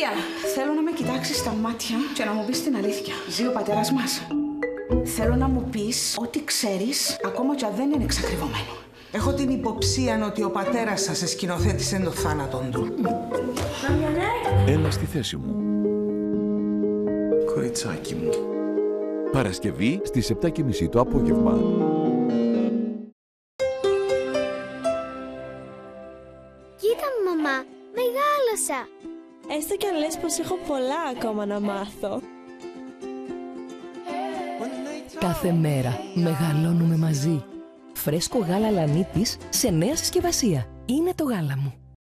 Ηλία, θέλω να με κοιτάξεις στα μάτια και να μου πεις την αλήθεια. Ζει ο πατέρας μας. Θέλω να μου πεις ό,τι ξέρεις, ακόμα κι αν δεν είναι εξακριβωμένο. Έχω την υποψία ότι ο πατέρας σας εσκηνοθέτησε το θάνατο του. Έλα στη θέση μου. Κοριτσάκι μου. Παρασκευή στις 7.30 το απόγευμα. Κοίτα μου, μαμά, μεγάλωσα. Έστω κι αν λες πως έχω πολλά ακόμα να μάθω. Κάθε μέρα μεγαλώνουμε μαζί. Φρέσκο γάλα λανίτης σε νέα συσκευασία. Είναι το γάλα μου.